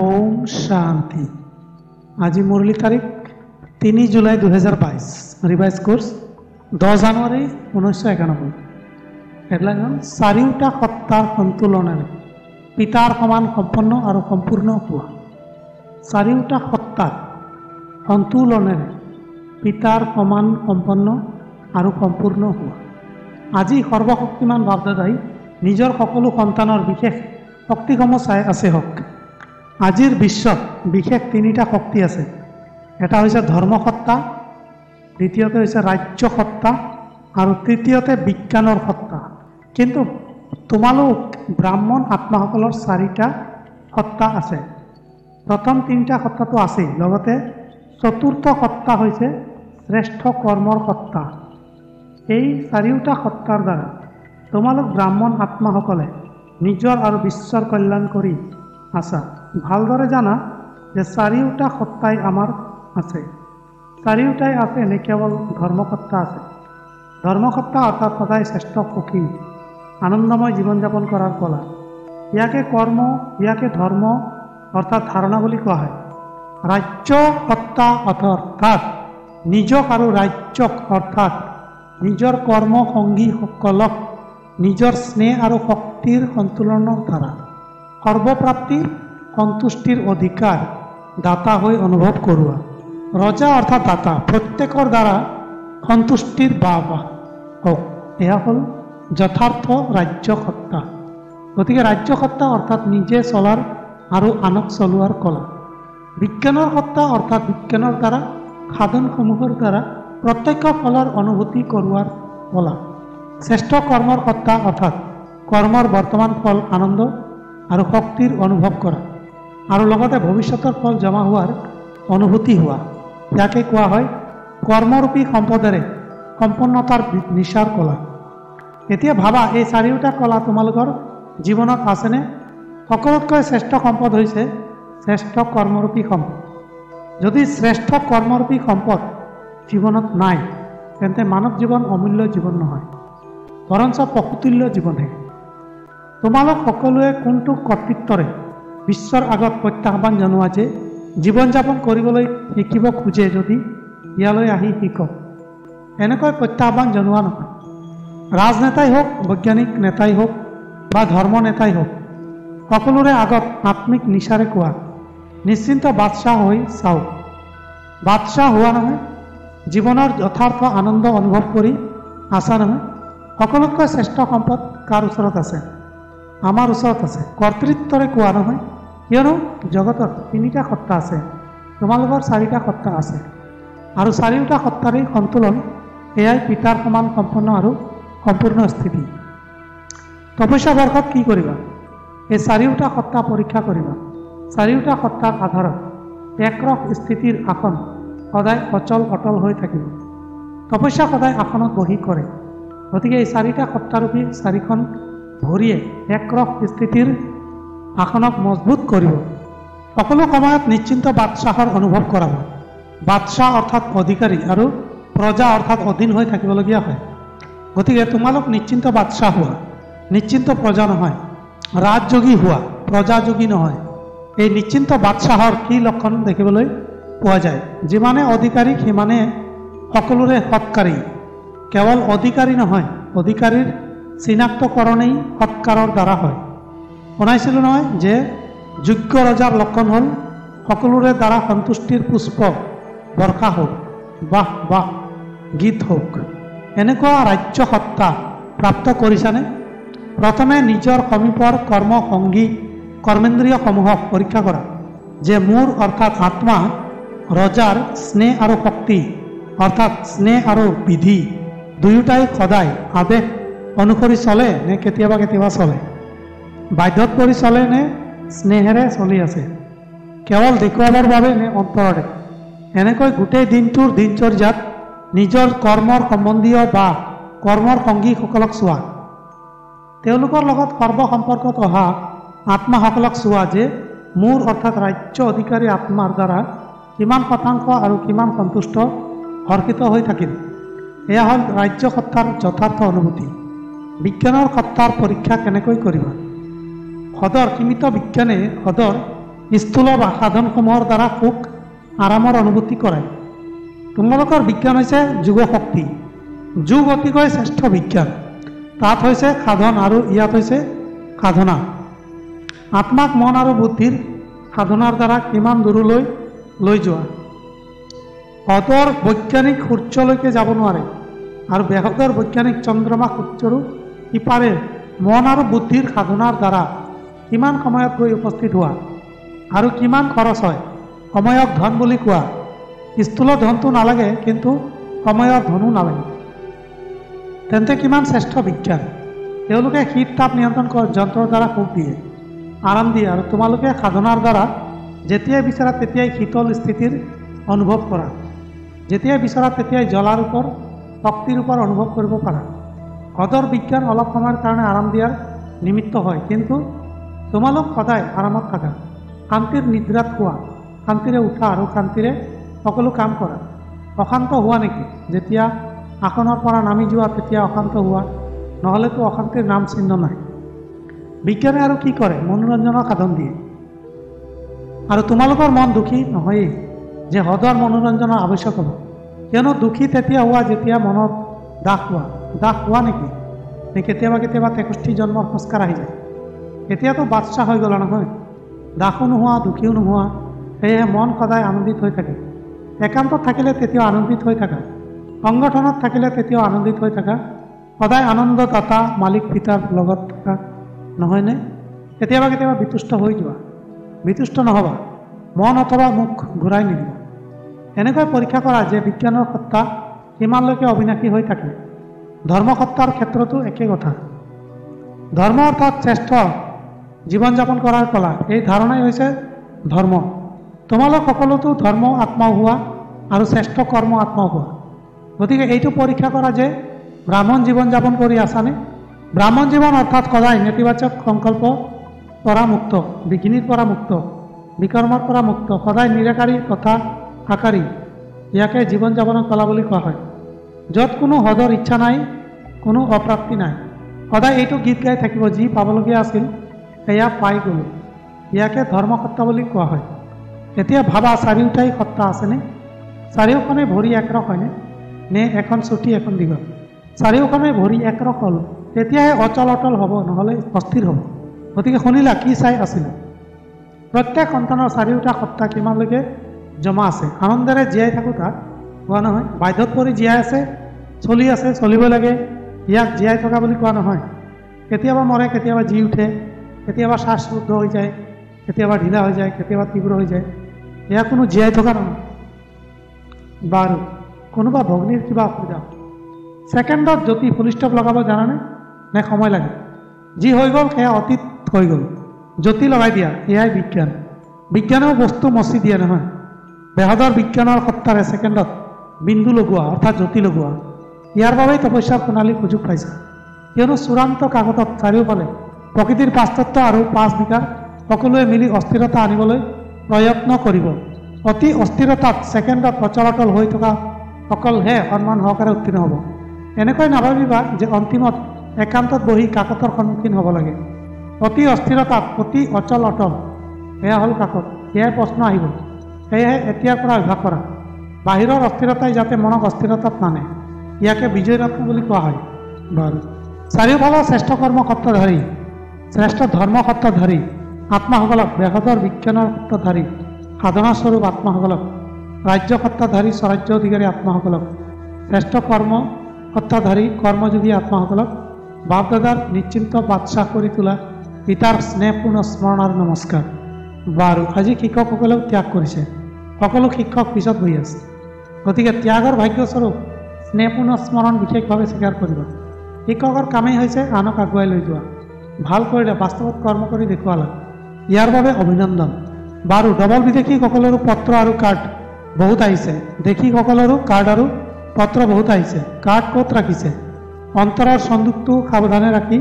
ওম শান্তি। আজি মুরলী তারিখ তিনি জুলাই বাইছ ৰিভাইজ কোৰ্চ দহ জানুৱাৰী ঊনৈছশ একানব্বৈ হেডলাইন হ'ল চাৰিওটা সত্তাৰ সন্তুলনেৰে পিতাৰ সমান সম্পন্ন আৰু সম্পূৰ্ণ হোৱা। চাৰিওটা সত্তাৰ সন্তুলনেৰে পিতাৰ সমান সম্পন্ন আৰু সম্পূৰ্ণ হোৱা। আজি সৰ্বশক্তিমান বাপদাদাই নিজৰ সকলো সন্তানৰ বিশেষ শক্তিসমূহ চাই আছে হওক। আজিৰ বিশ্বত বিশেষ তিনিটা শক্তি আছে। এটা হৈছে ধৰ্মসত্তা দ্বিতীয়তে হৈছে ৰাজ্য সত্তা আৰু তৃতীয়তে বিজ্ঞানৰ সত্তা। কিন্তু তোমালোক ব্ৰাহ্মণ আত্মাসকলৰ চাৰিটা সত্তা আছে। প্ৰথম তিনিটা সত্তাটো আছেই লগতে চতুৰ্থ সত্তা হৈছে শ্ৰেষ্ঠ কৰ্মৰ সত্তা। এই চাৰিওটা সত্তাৰ দ্বাৰা তোমালোক ব্ৰাহ্মণ আত্মাসকলে নিজৰ আৰু বিশ্বৰ কল্যাণ কৰি আছা। ভালদৰে জানা যে চাৰিওটা সত্তাই আমাৰ আছে। চাৰিওটাই আছে নে কেৱল ধৰ্মসত্তা আছে। ধৰ্মসত্তা অৰ্থাৎ সদায় শ্ৰেষ্ঠ সুখী আনন্দময় জীৱন যাপন কৰাৰ কলা। ইয়াকে কৰ্ম ইয়াকে ধৰ্ম অৰ্থাৎ ধাৰণা বুলি কোৱা হয়। ৰাজ্য সত্তা অৰ্থাৎ নিজক আৰু ৰাজ্যক অৰ্থাৎ নিজৰ কৰ্ম সংগীসকলক নিজৰ স্নেহ আৰু শক্তিৰ সন্তুলনৰ দ্বাৰা সৰ্বপ্ৰাপ্তি সন্তুষ্টিৰ অধিকাৰ দাতা হৈ অনুভৱ কৰোৱা। ৰজা অৰ্থাৎ দাতা, প্ৰত্যেকৰ দ্বাৰা সন্তুষ্টিৰ বা বা হওক। এয়া হ'ল যথাৰ্থ ৰাজ্য সত্তা গতিকে ৰাজ্য সত্তা অৰ্থাৎ নিজে চলাৰ আৰু আনক চলোৱাৰ কলা। বিজ্ঞানৰ সত্তা অৰ্থাৎ বিজ্ঞানৰ দ্বাৰা, সাধনসমূহৰ দ্বাৰা প্ৰত্যক্ষ ফলৰ অনুভূতি কৰোৱাৰ কলা। শ্ৰেষ্ঠ কৰ্মৰ সত্তা অৰ্থাৎ কৰ্মৰ বৰ্তমান ফল আনন্দ আৰু শক্তিৰ অনুভৱ কৰা। আৰু লগতে ভৱিষ্যতৰ ফল জমা হোৱাৰ অনুভূতি হোৱা। ইয়াকে কোৱা হয় কৰ্মৰূপী সম্পদেৰে সম্পন্নতাৰ নিচাৰ কলা। এতিয়া ভাবা, এই চাৰিওটা কলা তোমালোকৰ জীৱনত আছেনে? সকলোতকৈ শ্ৰেষ্ঠ সম্পদ হৈছে শ্ৰেষ্ঠ কৰ্মৰূপী সম্পদ। যদি শ্ৰেষ্ঠ কৰ্মৰূপী সম্পদ জীৱনত নাই, তেন্তে মানৱ জীৱন অমূল্য জীৱন নহয়, বৰঞ্চ পশুতুল্য জীৱনহে। তোমালোক সকলোৱে কোনটো কৰ্তৃত্বৰে বিশ্বৰ আগত প্ৰত্যাহ্বান জনোৱা যে জীৱন যাপন কৰিবলৈ শিকিব খোজে যদি, ইয়ালৈ আহি শিকক। এনেকৈ প্ৰত্যাহ্বান জনোৱা নহয়। ৰাজনেতাই হওক, বৈজ্ঞানিক নেতাই হওক বা ধৰ্ম নেতাই হওক, সকলোৰে আগত আত্মিক নিচাৰে কোৱা, নিশ্চিন্ত বাদশ্বাহ হৈ চাওক। বাদশ্বাহ হোৱা নহয়, জীৱনৰ যথাৰ্থ আনন্দ অনুভৱ কৰি আছা নহয়। সকলোতকৈ শ্ৰেষ্ঠ সম্পদ কাৰ ওচৰত আছে? আমাৰ ওচৰত আছে। কৰ্তৃত্বৰে কোৱা নহয় কিয়নো জগতত তিনিটা সত্তা আছে তোমালোকৰ চাৰিটা সত্তা আছে। আৰু চাৰিওটা সত্তাৰেই সন্তুলন এয়াই পিতাৰ সমান সম্পন্ন আৰু সম্পূৰ্ণ স্থিতি। তপস্যা বৰ্ষত কি কৰিবা? এই চাৰিওটা সত্তা পৰীক্ষা কৰিবা। চাৰিওটা সত্তাৰ আধাৰত একৰস স্থিতিৰ আসন সদায় অচল অটল হৈ থাকিব। তপস্যা সদায় আসনত বহি কৰে। গতিকে এই চাৰিটা সত্তাৰূপী চাৰিখন ভৰিয়ে একৰস স্থিতিৰ আসনক মজবুত কৰিব। সকলো সময়ত নিশ্চিন্ত বাদশ্বাহৰ অনুভৱ কৰাব। বাদশ্বাহ অৰ্থাৎ অধিকাৰী আৰু প্ৰজা অৰ্থাৎ অধীন হৈ থাকিবলগীয়া হয়। গতিকে তোমালোক নিশ্চিন্ত বাদশ্বাহ হোৱা, নিশ্চিন্ত প্ৰজা নহয়, ৰাজযোগী হোৱা, প্ৰজাযোগী নহয়। এই নিশ্চিন্ত বাদশ্বাহৰ কি লক্ষণ দেখিবলৈ পোৱা যায়? যিমানে অধিকাৰী সিমানে সকলোৰে সৎকাৰী। কেৱল অধিকাৰী নহয়, অধিকাৰীৰ চিনাক্তকৰণেই সৎকাৰৰ দ্বাৰা হয়। শুনাইছিলোঁ নহয় যে যোগ্য ৰজাৰ লক্ষণ হ'ল সকলোৰে দ্বাৰা সন্তুষ্টিৰ পুষ্প বৰ্ষা হওক, বাহ বাহ, গীত হওক। এনেকুৱা ৰাজ্য সত্তা প্ৰাপ্ত কৰিছানে? প্ৰথমে নিজৰ সমীপৰ কৰ্ম সংগী কৰ্মেন্দ্ৰিয়সমূহক পৰীক্ষা কৰা, যে মোৰ অৰ্থাৎ আত্মা ৰজাৰ স্নেহ আৰু শক্তি, অৰ্থাৎ স্নেহ আৰু বিধি, দুয়োটাই সদায় আদেশ অনুসৰি চলে নে কেতিয়াবা কেতিয়াবা চলে? বাধ্যত পৰি চলে নে স্নেহেৰে চলি আছে? কেৱল দেখুৱাবৰ বাবে নে অন্তৰতে এনেকৈ গোটেই দিনটোৰ দিনচৰ্যাত নিজৰ কৰ্মৰ সম্বন্ধীয় বা কৰ্মৰ সংগীসকলক চোৱা। তেওঁলোকৰ লগত সৰ্বসম্পৰ্কত অহা আত্মাসকলক চোৱা যে মোৰ অৰ্থাৎ ৰাজ্য অধিকাৰী আত্মাৰ দ্বাৰা কিমান শতাংশ আৰু কিমান সন্তুষ্ট হৰ্ষিত হৈ থাকিল এয়া হ'ল ৰাজ্য সত্তাৰ যথাৰ্থ অনুভূতি। বিজ্ঞানৰ সত্তাৰ পৰীক্ষা কেনেকৈ কৰিবা? সদৰ সীমিত বিজ্ঞানে সদৰ স্থূল বা সাধনসমূহৰ দ্বাৰা সুখ আৰামৰ অনুভূতি কৰায়। তোমালোকৰ বিজ্ঞান হৈছে যুগ শক্তি যুগ অতিকৈ শ্ৰেষ্ঠ বিজ্ঞান। তাত হৈছে সাধন আৰু ইয়াত হৈছে সাধনা। আত্মাক মন আৰু বুদ্ধিৰ সাধনাৰ দ্বাৰা কিমান দূৰলৈ লৈ যোৱা? হদৰ বৈজ্ঞানিক সূৰ্যলৈকে যাব নোৱাৰে আৰু বেহদৰ বৈজ্ঞানিক চন্দ্ৰমা সূৰ্যৰো ইপাৰে মন আৰু বুদ্ধিৰ সাধনাৰ দ্বাৰা কিমান সময়ত গৈ উপস্থিত হোৱা? আৰু কিমান খৰচ হয়? সময়ক ধন বুলি কোৱা। স্থূল ধনটো নালাগে কিন্তু সময়ৰ ধনো নালাগে। তেন্তে কিমান শ্ৰেষ্ঠ বিজ্ঞান? তেওঁলোকে শীত তাপ নিয়ন্ত্ৰণ যন্ত্ৰৰ দ্বাৰা সুখ দিয়ে আৰাম দিয়ে আৰু তোমালোকে সাধনাৰ দ্বাৰা যেতিয়াই বিচৰা তেতিয়াই শীতল স্থিতিৰ অনুভৱ কৰা। যেতিয়াই বিচৰা তেতিয়াই জ্বলাৰ ওপৰ শক্তিৰ ওপৰ অনুভৱ কৰিব পাৰা। সদৰ বিজ্ঞান অলপ সময়ৰ কাৰণে আৰাম দিয়াৰ নিমিত্ত হয় কিন্তু তোমালোক সদায় আৰামত থাকা। শান্তিৰ নিদ্ৰাত খোৱা শান্তিৰে উঠা আৰু শান্তিৰে সকলো কাম কৰা। অশান্ত হোৱা নেকি? যেতিয়া আসনৰ পৰা নামি যোৱা তেতিয়া অশান্ত হোৱা। নহ'লেতো অশান্তিৰ নাম চিহ্ন নাই। বিজ্ঞানে আৰু কি কৰে? মনোৰঞ্জনৰ সাধন দিয়ে। আৰু তোমালোকৰ মন দুখী নহয়েই যে হদৰ মনোৰঞ্জনৰ আৱশ্যক হ'ব। কিয়নো দুখী তেতিয়া হোৱা যেতিয়া মনত দাস হোৱা। দাস হোৱা নেকি? নে কেতিয়াবা কেতিয়াবা তেষষ্ঠি জন্মৰ সংস্কাৰ আহি যায়? এতিয়াতো বাচ্চা হৈ গ'লা নহয়। দাসো নোহোৱা দুখীও নোহোৱা সেয়েহে মন সদায় আনন্দিত হৈ থাকে। একান্তত থাকিলে তেতিয়াও আনন্দিত হৈ থাকা। সংগঠনত থাকিলে তেতিয়াও আনন্দিত হৈ থাকা। সদায় আনন্দদাতা মালিক পিতাৰ লগত থকা। নহয়নে? কেতিয়াবা কেতিয়াবা বিতুষ্ট হৈ যোৱা। বিতুষ্ট নহ'বা। মন অথবা মুখ ঘূৰাই নিদিবা। এনেকৈ পৰীক্ষা কৰা যে বিজ্ঞানৰ সত্তা কিমানলৈকে অবিনাশী হৈ থাকে। ধৰ্মসত্তাৰ ক্ষেত্ৰতো একে কথা। ধৰ্ম অৰ্থাৎ শ্ৰেষ্ঠ জীৱন যাপন কৰাৰ কলা। এই ধাৰণাই হৈছে ধৰ্ম। তোমালোক সকলোতো ধৰ্ম আত্মা হোৱা আৰু শ্ৰেষ্ঠ কৰ্ম আত্মা হোৱা। গতিকে এইটো পৰীক্ষা কৰা যে ব্ৰাহ্মণ জীৱন যাপন কৰি আছানে? ব্ৰাহ্মণ জীৱন অৰ্থাৎ সদায় নেতিবাচক সংকল্প পৰা মুক্ত, বিঘিনিৰ পৰা মুক্ত, বিকৰ্মৰ পৰা মুক্ত, সদায় নিৰাকাৰী কথা আকাৰী। ইয়াকে জীৱন যাপনৰ কলা বুলি কোৱা হয়। য'ত কোনো হদৰ ইচ্ছা নাই, কোনো অপ্ৰাপ্তি নাই। সদায় এইটো গীত গাই থাকিব, যি পাবলগীয়া আছিল সেয়া পাই গ'লোঁ। ইয়াকে ধৰ্মসত্তা বুলি কোৱা হয়। এতিয়া ভাবা চাৰিওটাই সত্তা আছেনে? চাৰিওখনে ভৰি একৰস হয়নে? নে এখন চুটি এখন দীঘল? চাৰিওখনে ভৰি একৰস হ'ল তেতিয়াহে অচল অটল হ'ব নহ'লে অস্থিৰ হ'ব। গতিকে শুনিলা কি চাই আছিলে? প্ৰত্যেক সন্তানৰ চাৰিওটা সত্তা কিমানলৈকে জমা আছে? আনন্দেৰে জীয়াই থাকোঁ তাক কোৱা নহয়। বাধ্যত পৰি জীয়াই আছে চলি আছে চলিব লাগে। ইয়াক জীয়াই থকা বুলি কোৱা নহয়। কেতিয়াবা মৰে কেতিয়াবা জি উঠে। কেতিয়াবা শ্বাসৰুদ্ধ হৈ যায় কেতিয়াবা ঢিলা হৈ যায় কেতিয়াবা তীব্ৰ হৈ যায়। এয়া কোনো জীয়াই থকা নহয় বাৰু কোনোবা ভগ্নীৰ কিবা অসুবিধা? ছেকেণ্ডত জ্যোতি ফুলিষ্টপ লগাব জানানে নে? সময় লাগে। যি হৈ গ'ল, সেয়া অতীত হৈ গ'ল। জ্যোতি লগাই দিয়া, এয়াই বিজ্ঞান। বিজ্ঞানেও বস্তু মচি দিয়ে নহয়। বেহদৰ বিজ্ঞানৰ সত্তাৰে ছেকেণ্ডত বিন্দু লগোৱা, অৰ্থাৎ জ্যোতি লগোৱা। ইয়াৰ বাবেই তপস্যাৰ সোণালী সুযোগ পাইছে। কিয়নো চূড়ান্ত কাকতত চাৰিওফালে প্ৰকৃতিৰ পাঁচতত্ব আৰু পাঁচ বিকাৰ সকলোৱে মিলি অস্থিৰতা আনিবলৈ প্ৰয়ত্ন কৰিব। অতি অস্থিৰতাত ছেকেণ্ডত অচলাচল হৈ থকা সকলহে সন্মান সহকাৰে উত্তীৰ্ণ হ'ব। এনেকৈ নাভাবিবা যে অন্তিমত একান্তত বহি কাকতৰ সন্মুখীন হ'ব লাগে। অতি অস্থিৰতাত অতি অচল অটল। এয়া হ'ল কাকত এয়াই প্ৰশ্ন আহিব। সেয়েহে এতিয়াৰ পৰা অভ্যাস কৰা। বাহিৰৰ অস্থিৰতাই যাতে মনক অস্থিৰতাত নানে ইয়াকে বিজয় ৰত্ন বুলি কোৱা হয়। বাৰু চাৰিওফালৰ শ্ৰেষ্ঠ কৰ্ম সত্ৰধাৰী শ্ৰেষ্ঠ ধৰ্ম সত্ৰধাৰী আত্মাসকলক ব্যাঘাতৰ বিজ্ঞানৰ সত্ৰধাৰী সাধনাস্বৰূপ আত্মাসকলক ৰাজ্য সত্তাধাৰী স্বৰাজ্য অধিকাৰী আত্মাসকলক শ্ৰেষ্ঠ কৰ্ম সত্তাধাৰী কৰ্মযোগী আত্মাসকলক বাপদাদাৰ নিশ্চিন্ত বাদশাহ কৰি তোলা পিতাৰ স্নেহপূৰ্ণ স্মৰণ আৰু নমস্কাৰ। বাৰু আজি শিক্ষকসকলেও ত্যাগ কৰিছে। সকলো শিক্ষক পিছত বহি আছে। গতিকে ত্যাগৰ ভাগ্যস্বৰূপ স্নেহপূৰ্ণ স্মৰণ বিশেষভাৱে স্বীকাৰ কৰিব। শিক্ষকৰ কামেই হৈছে আনক আগুৱাই লৈ যোৱা। ভাল কৰিলে বাস্তৱত কৰ্ম কৰি দেখুৱালা ইয়াৰ বাবে অভিনন্দন। বাৰু ডবল বিদেশীসকলৰো পত্ৰ আৰু কাৰ্ড বহুত আহিছে। দেশীসকলৰো কাৰ্ড আৰু পত্ৰ বহুত আহিছে। কাৰ্ড ক'ত ৰাখিছে? অন্তৰৰ সন্দুকটো সাৱধানে ৰাখি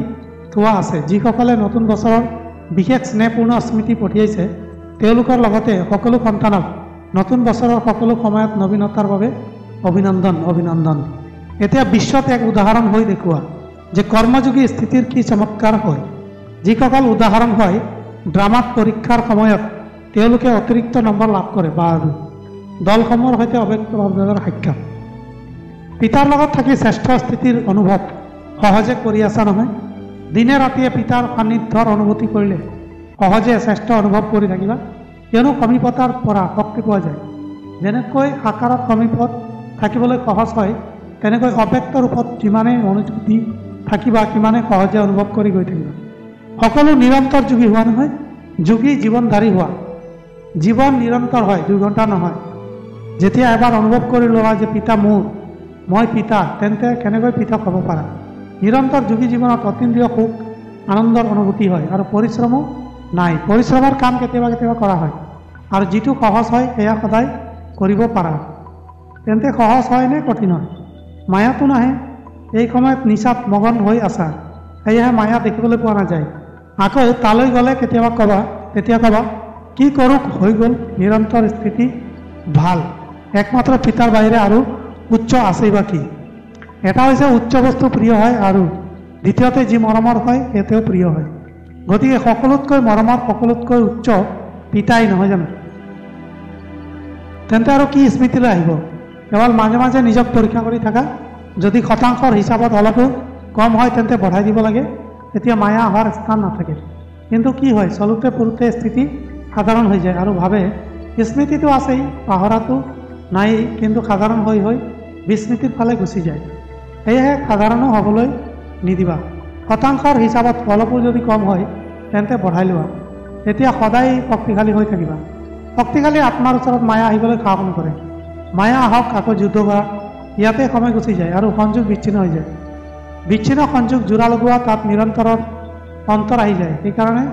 থোৱা আছে। যিসকলে নতুন বছৰৰ বিশেষ স্নেহপূৰ্ণ স্মৃতি পঠিয়াইছে তেওঁলোকৰ লগতে সকলো সন্তানক নতুন বছৰৰ সকলো সময়ত নবীনতাৰ বাবে অভিনন্দন অভিনন্দন। এতিয়া বিশ্বত এক উদাহৰণ হৈ দেখুওৱা। যে কৰ্মযোগী স্থিতিৰ কি চমৎকাৰ হয়। যিসকল উদাহৰণ হয়, ড্ৰামাত পৰীক্ষাৰ সময়ত তেওঁলোকে অতিৰিক্ত নম্বৰ লাভ কৰে বা দলসমূহৰ সৈতে অব্যক্তভাৱে সাক্ষাৎ। পিতাৰ লগত থাকি শ্ৰেষ্ঠ স্থিতিৰ অনুভৱ সহজে কৰি আছা নহয়। দিনে ৰাতিয়ে পিতাৰ সান্নিধ্যৰ অনুভূতি কৰিলে সহজে শ্ৰেষ্ঠ অনুভৱ কৰি থাকিবা। কিয়নো সমীপতাৰ পৰা শক্তি পোৱা যায়। যেনেকৈ আকাৰত সমীপত থাকিবলৈ সহজ হয়, তেনেকৈ অব্যক্ত ৰূপত যিমানেই মনোযোগ দি থাকিবা সিমানেই সহজে অনুভৱ কৰি গৈ থাকিবা। সকলো নিৰন্তৰ যোগী হোৱা নহয় যোগী জীৱনধাৰী হোৱা। জীৱন নিৰন্তৰ হয় দুই ঘণ্টা নহয়। যেতিয়া এবাৰ অনুভৱ কৰি লোৱা যে পিতা মোৰ মই পিতা তেন্তে কেনেকৈ পৃথক হ'ব পাৰা? নিৰন্তৰ যোগী জীৱনত অতীন্দ্ৰিয় সুখ আনন্দৰ অনুভূতি হয় আৰু পৰিশ্ৰমো নাই। পৰিশ্ৰমৰ কাম কেতিয়াবা কেতিয়াবা কৰা হয়। আৰু যিটো সহজ হয় সেয়া সদায় কৰিব পাৰা। তেন্তে সহজ হয় নে কঠিন হয়? মায়াতো নাহে এই সময়ত নিচাত মগন হৈ আছা। সেয়েহে মায়া দেখিবলৈ পোৱা নাযায়। আকৌ তালৈ গ'লে কেতিয়াবা ক'বা তেতিয়া ক'বা কি কৰোঁ হৈ গ'ল নিৰন্তৰ স্থিতি ভাল। একমাত্ৰ পিতাৰ বাহিৰে আৰু উচ্চ আছেই বা কি? এটা হৈছে উচ্চ বস্তু প্ৰিয় হয় আৰু দ্বিতীয়তে যি মৰমৰ হয় সেইটোও প্ৰিয় হয়। গতিকে সকলোতকৈ মৰমৰ সকলোতকৈ উচ্চ পিতাই নহয় জানো? তেন্তে আৰু কি স্মৃতিলৈ আহিব? কেৱল মাজে মাজে নিজক পৰীক্ষা কৰি থাকা? যদি শতাংশৰ হিচাপত অলপো কম হয় তেন্তে বঢ়াই দিব লাগে। তেতিয়া মায়া হোৱাৰ স্থান নাথাকে। কিন্তু কি হয় চলোতে ফুৰোতে স্থিতি সাধাৰণ হৈ যায় আৰু ভাবে স্মৃতিটো আছেই পাহৰাটো নাই কিন্তু সাধাৰণ হৈ হৈ বিস্মৃতিৰ ফালে গুচি যায়। সেয়েহে সাধাৰণো হ'বলৈ নিদিবা। শতাংশৰ হিচাপত অলপো যদি কম হয় তেন্তে বঢ়াই লোৱা। তেতিয়া সদায় শক্তিশালী হৈ থাকিবা। শক্তিশালী আত্মাৰ ওচৰত মায়া আহিবলৈ সাহস নকৰে। মায়া আহক আকৌ যুদ্ধ কৰা ইয়াতে সময় গুচি যায় আৰু সংযোগ বিচ্ছিন্ন হৈ যায়। বিচ্ছিন্ন সংযোগ জোৰা লগোৱা তাত নিৰন্তৰৰ অন্তৰ আহি যায়। সেইকাৰণে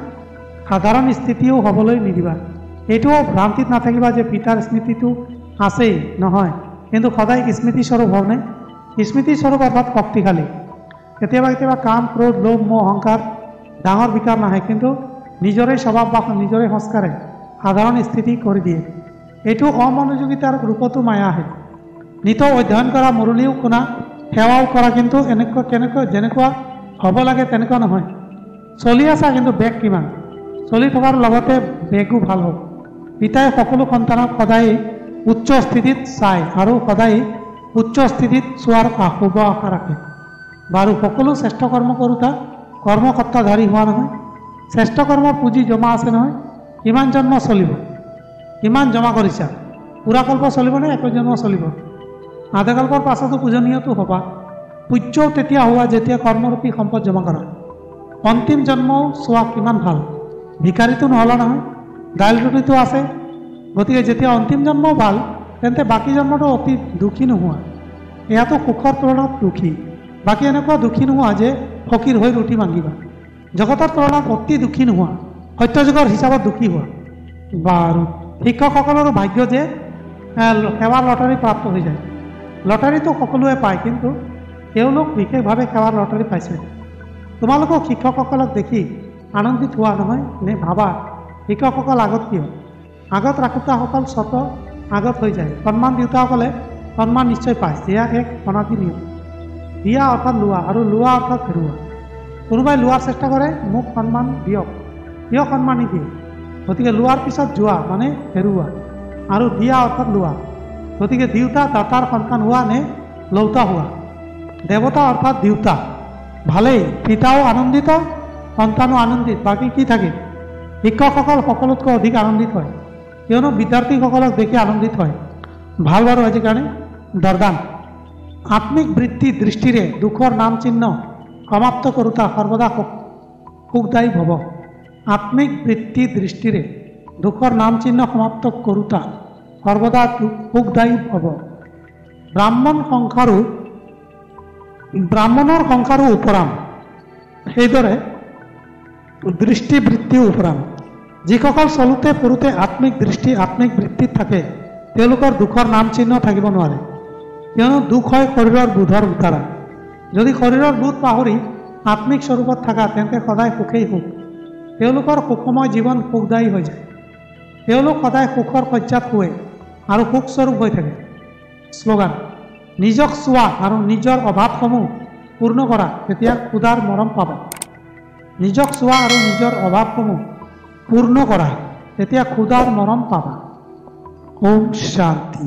সাধাৰণ স্থিতিও হ'বলৈ নিদিবা। এইটোও ভ্ৰান্তিত নাথাকিবা যে পিতাৰ স্মৃতিটো আছেই নহয়। কিন্তু সদায় স্মৃতিস্বৰূপ হওঁনে স্মৃতিস্বৰূপ অৰ্থাৎ শক্তিশালী। কেতিয়াবা কেতিয়াবা কাম ক্ৰোধ লোভ মোহ অহংকাৰ ডাঙৰ বিকাৰ নাহে কিন্তু নিজৰে স্বভাৱ বা নিজৰে সংস্কাৰে সাধাৰণ স্থিতি কৰি দিয়ে। এইটো অমনোযোগিতাৰ ৰূপতো মায়া আহে। নিত অধ্যয়ন কৰা মুৰলীও শুনা সেৱাও কৰা কিন্তু এনেকুৱা কেনেকৈ যেনেকুৱা হ'ব লাগে তেনেকুৱা নহয়। চলি আছা কিন্তু বেগ কিমান? চলি থকাৰ লগতে বেগো ভাল হওক। পিতাই সকলো সন্তানক সদায় উচ্চ স্থিতিত চায় আৰু সদায় উচ্চ স্থিতিত চোৱাৰ শুভ আশা ৰাখে। বাৰু সকলো শ্ৰেষ্ঠ কৰ্ম কৰোঁতা কৰ্মকৰ্তাধাৰী হোৱা নহয়। শ্ৰেষ্ঠ কৰ্মৰ পুঁজি জমা আছে নহয়। কিমান জন্ম চলিব? কিমান জমা কৰিছা? পুৰাকল্প চলিবনে একৈছ জন্ম চলিব? আধাকল্পৰ পাছতো পূজনীয়তো হ'বা। পূজ্যও তেতিয়া হোৱা যেতিয়া কৰ্মৰূপী সম্পদ জমা কৰা। অন্তিম জন্মও চোৱা কিমান ভাল। ভিকাৰীটো নহ'লা নহয় দাইল ৰুটিটো আছে। গতিকে যেতিয়া অন্তিম জন্মও ভাল তেন্তে বাকী জন্মটো অতি দুখী নোহোৱা। এয়াতো সুখৰ তুলনাত দুখী। বাকী এনেকুৱা দুখী নোহোৱা যে ফকীৰ হৈ ৰুটি মাগিবা। জগতৰ তুলনাত অতি দুখী নোহোৱা। সত্যযুগৰ হিচাপত দুখী হোৱা। বাৰু শিক্ষকসকলৰো ভাগ্য যে সেৱাৰ লটাৰী প্ৰাপ্ত হৈ যায়। লটাৰীটো সকলোৱে পায় কিন্তু তেওঁলোক বিশেষভাৱে সেৱাৰ লটাৰী পাইছে। তোমালোকক শিক্ষকসকলক দেখি আনন্দিত হোৱা নহয় নে ভাবা শিক্ষকসকল আগত কিয়? আগত ৰাখোতাসকল স্বত আগত হৈ যায়। সন্মান দেউতাসকলে সন্মান নিশ্চয় পায়। সেয়া এক অনাদি নিয়ম। দিয়া অৰ্থাৎ লোৱা আৰু লোৱা অৰ্থাৎ হেৰুওৱা। কোনোবাই লোৱাৰ চেষ্টা কৰে মোক সন্মান দিয়ক। কিয় সন্মান নিদিয়ে? গতিকে লোৱাৰ পিছত যোৱা মানে হেৰুওৱা। আৰু দিয়া অৰ্থাৎ লোৱা। গতিকে দেউতা দাতাৰ সন্তান হোৱা নে লৌতা হোৱা? দেৱতা অৰ্থাৎ দেউতা। ভালেই, পিতাও আনন্দিত, সন্তানো আনন্দিত। বাকী কি থাকে? শিক্ষকসকল সকলোতকৈ অধিক আনন্দিত হয়। কিয়নো বিদ্যাৰ্থীসকলক দেখি আনন্দিত হয়। ভালো বাৰু আজি কাৰণে? দৰদান আত্মিক বৃত্তি দৃষ্টিৰে দুখৰ নাম চিহ্ন সমাপ্ত কৰোঁতা সৰ্বদা সুখ, সুখদায়ী ভৱ। আত্মিক বৃত্তি দৃষ্টিৰে দুখৰ নাম চিহ্ন সমাপ্ত কৰোঁতা সৰ্বদা সুখদায়ী হ'ব। ব্ৰাহ্মণ সংসাৰো ব্ৰাহ্মণৰ সংসাৰো উপৰাম। সেইদৰে দৃষ্টিবৃত্তিও উপৰাম। যিসকল চলোতে ফুৰোতে আত্মিক দৃষ্টি আত্মিক বৃত্তিত থাকে তেওঁলোকৰ দুখৰ নাম চিহ্ন থাকিব নোৱাৰে। কিয়নো দুখ হয় শৰীৰৰ বোধৰ দ্বাৰা। যদি শৰীৰৰ বোধ পাহৰি আত্মিক স্বৰূপত থকা তেন্তে সদায় সুখেই সুখ। তেওঁলোকৰ সুখময় জীৱন সুখদায়ী হৈ যায়। তেওঁলোক সদায় সুখৰ শয্যাত শুৱে। আৰু সুখস্বৰূপ হৈ থাকে। শ্লোগান নিজক চোৱা আৰু নিজৰ অভাৱসমূহ পূৰ্ণ কৰা তেতিয়া ক্ষুধাৰ মৰম পাবা। নিজক চোৱা আৰু নিজৰ অভাৱসমূহ পূৰ্ণ কৰা তেতিয়া ক্ষুধাৰ মৰম পাবা। ওম শান্তি।